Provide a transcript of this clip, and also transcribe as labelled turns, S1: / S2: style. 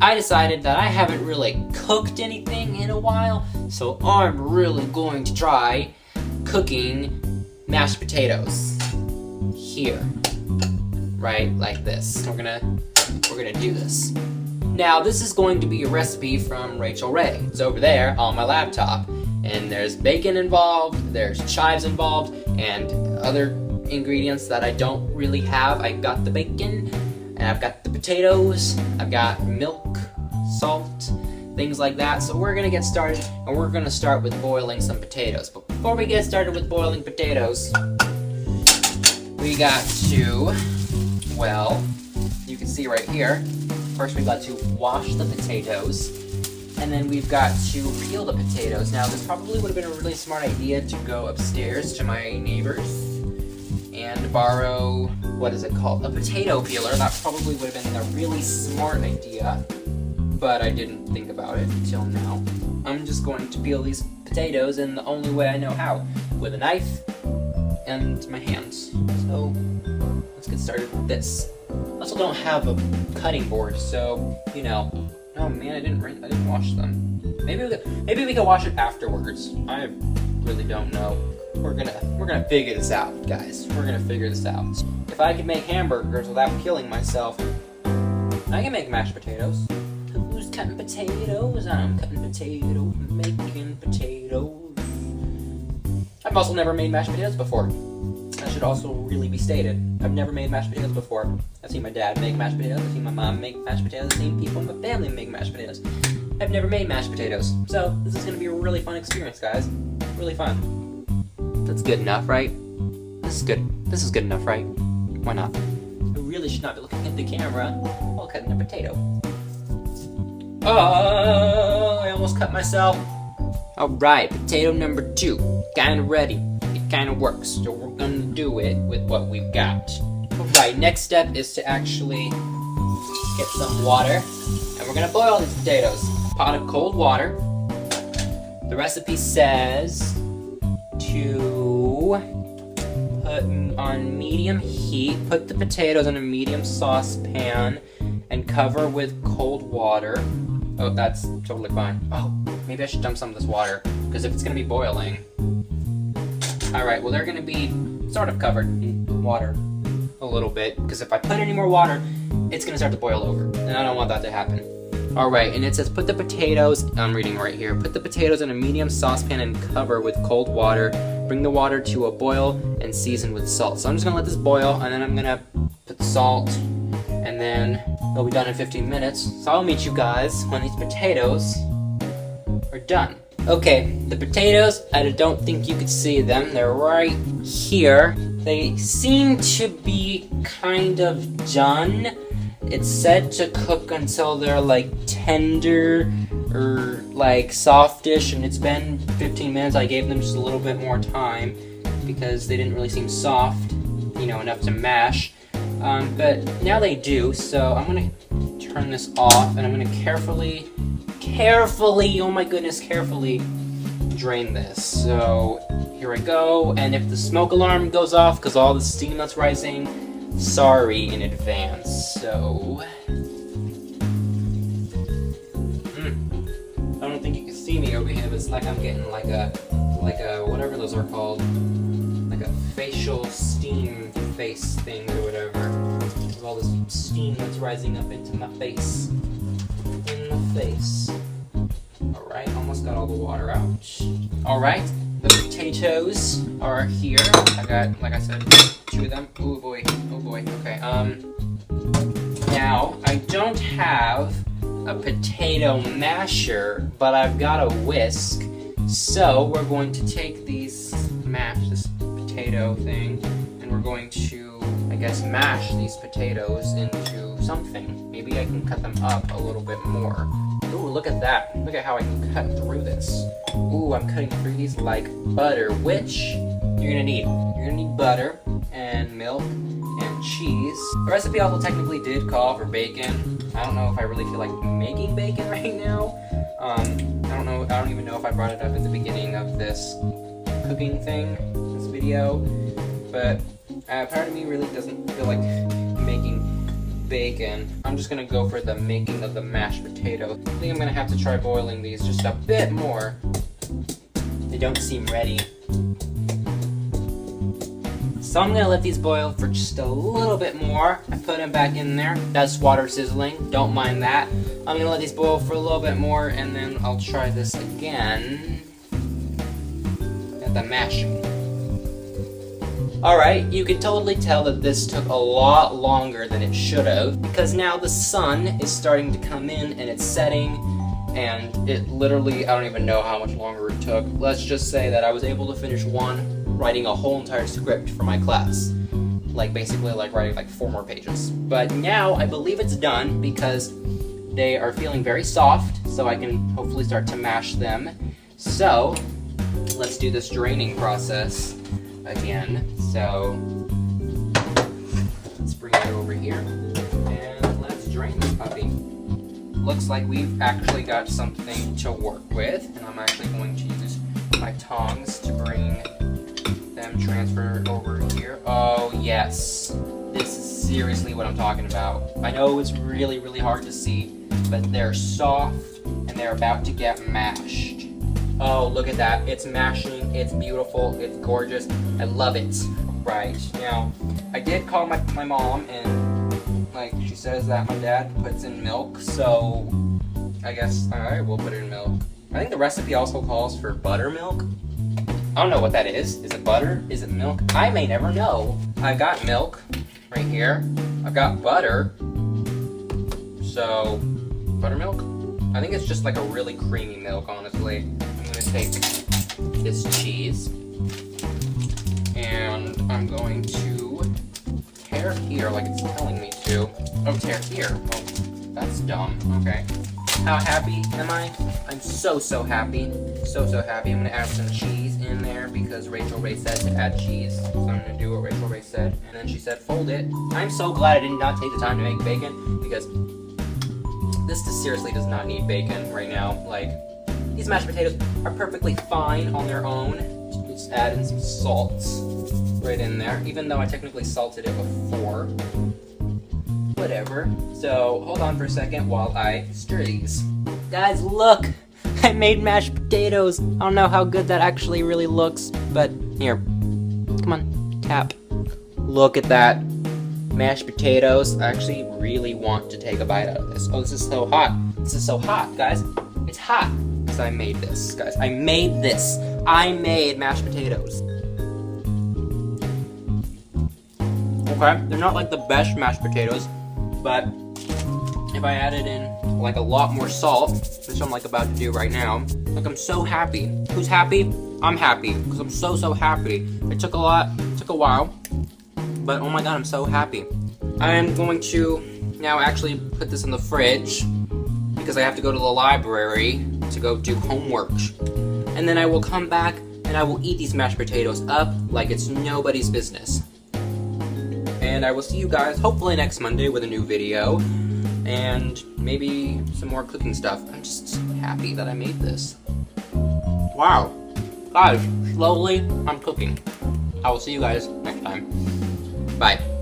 S1: I decided that I haven't really cooked anything in a while, so I'm really going to try cooking mashed potatoes. Here. Right, like this. We're gonna, we're gonna do this. Now, this is going to be a recipe from Rachael Ray. It's over there on my laptop. And there's bacon involved, there's chives involved, and other ingredients that I don't really have. I got the bacon, and I've got the potatoes, I've got milk, salt, things like that. So we're gonna get started, and we're gonna start with boiling some potatoes. But before we get started with boiling potatoes, we got to, well, you can see right here, first we've got to wash the potatoes, and then we've got to peel the potatoes. Now, this probably would have been a really smart idea to go upstairs to my neighbors and borrow, what is it called, a potato peeler. That probably would have been a really smart idea, but I didn't think about it until now. I'm just going to peel these potatoes in the only way I know how, with a knife and my hands. So, let's get started with this. I also don't have a cutting board, so, you know, oh man, I didn't, I didn't wash them. Maybe we could, maybe we can wash it afterwards. I really don't know. We're gonna we're gonna figure this out, guys. We're gonna figure this out. If I can make hamburgers without killing myself, I can make mashed potatoes. Who's cutting potatoes? I'm cutting potatoes, making potatoes. I've also never made mashed potatoes before. That should also really be stated. I've never made mashed potatoes before. I've seen my dad make mashed potatoes, I've seen my mom make mashed potatoes, I've seen people in my family make mashed potatoes. I've never made mashed potatoes. So, this is gonna be a really fun experience, guys. Really fun. That's good enough, right? This is good. This is good enough, right? Why not? I really should not be looking at the camera while cutting a potato. Oh, I almost cut myself. Alright, potato number two. Kinda ready. It kinda works, so we're gonna do it with what we've got. Alright, next step is to actually get some water, and we're gonna boil these potatoes. Pot of cold water. The recipe says to put on medium heat, put the potatoes in a medium saucepan, and cover with cold water. Oh, that's totally fine. Oh, maybe I should dump some of this water, because if it's going to be boiling... Alright, well they're going to be sort of covered in water a little bit, because if I put any more water, it's going to start to boil over, and I don't want that to happen. Alright, and it says put the potatoes, I'm reading right here, put the potatoes in a medium saucepan and cover with cold water. Bring the water to a boil and season with salt. So I'm just gonna let this boil and then I'm gonna put salt and then it'll be done in 15 minutes. So I'll meet you guys when these potatoes are done. Okay, the potatoes, I don't think you could see them. They're right here. They seem to be kind of done it's said to cook until they're like tender or like softish, and it's been 15 minutes. I gave them just a little bit more time because they didn't really seem soft, you know, enough to mash. Um, but now they do, so I'm gonna turn this off and I'm gonna carefully, carefully, oh my goodness, carefully drain this. So here I go, and if the smoke alarm goes off because all the steam that's rising, sorry in advance. So, mm, I don't think you can see me over here, but it's like I'm getting like a, like a, whatever those are called, like a facial steam face thing or whatever. With all this steam that's rising up into my face. In the face. Alright, almost got all the water out. Alright, the potatoes are here. I got, like I said, of them. Oh boy, oh boy. Okay, um, now I don't have a potato masher, but I've got a whisk. So we're going to take these mash this potato thing, and we're going to, I guess, mash these potatoes into something. Maybe I can cut them up a little bit more. Ooh, look at that. Look at how I can cut through this. Ooh, I'm cutting through these like butter, which you're gonna need. You're gonna need butter and milk and cheese. The recipe also technically did call for bacon. I don't know if I really feel like making bacon right now. Um, I don't know, I don't even know if I brought it up at the beginning of this cooking thing, this video, but uh, part of me really doesn't feel like making bacon, I'm just gonna go for the making of the mashed potato. I think I'm gonna have to try boiling these just a bit more. They don't seem ready. So I'm gonna let these boil for just a little bit more. I put them back in there. That's water sizzling, don't mind that. I'm gonna let these boil for a little bit more and then I'll try this again at the mashing. Alright, you can totally tell that this took a lot longer than it should have because now the sun is starting to come in and it's setting and it literally, I don't even know how much longer it took. Let's just say that I was able to finish one writing a whole entire script for my class. Like basically like writing like four more pages. But now I believe it's done because they are feeling very soft, so I can hopefully start to mash them. So let's do this draining process again. So let's bring it over here and let's drain this puppy. Looks like we've actually got something to work with, and I'm actually going to use my tongs to bring them transfer over here. Oh, yes. This is seriously what I'm talking about. I know it's really, really hard to see, but they're soft and they're about to get mashed. Oh, look at that. It's mashing. It's beautiful. It's gorgeous. I love it. Right. Now, I did call my, my mom and, like, she says that my dad puts in milk, so I guess, alright, we'll put it in milk. I think the recipe also calls for buttermilk. I don't know what that is. Is it butter? Is it milk? I may never know. I got milk right here. I've got butter. So, buttermilk? I think it's just like a really creamy milk, honestly. I'm gonna take this cheese and I'm going to tear here like it's telling me to. Oh, tear here. Oh, that's dumb. Okay. How happy am I? I'm so, so happy. So, so happy. I'm gonna add some cheese in there because Rachael Ray said to add cheese. So I'm gonna do what Rachael Ray said. And then she said, fold it. I'm so glad I did not take the time to make bacon because this just seriously does not need bacon right now. Like, these mashed potatoes are perfectly fine on their own. Just add in some salt right in there, even though I technically salted it before whatever. So hold on for a second while I stir these. Guys, look! I made mashed potatoes. I don't know how good that actually really looks, but here. Come on, tap. Look at that. Mashed potatoes. I actually really want to take a bite out of this. Oh, this is so hot. This is so hot, guys. It's hot. Because I made this, guys. I made this. I made mashed potatoes. Okay, they're not like the best mashed potatoes, but if I added in like a lot more salt, which I'm like about to do right now, like I'm so happy. Who's happy? I'm happy because I'm so so happy. It took a lot, took a while, but oh my god, I'm so happy. I am going to now actually put this in the fridge because I have to go to the library to go do homework. And then I will come back and I will eat these mashed potatoes up like it's nobody's business and I will see you guys hopefully next Monday with a new video, and maybe some more cooking stuff. I'm just so happy that I made this. Wow. Guys, slowly, I'm cooking. I will see you guys next time. Bye.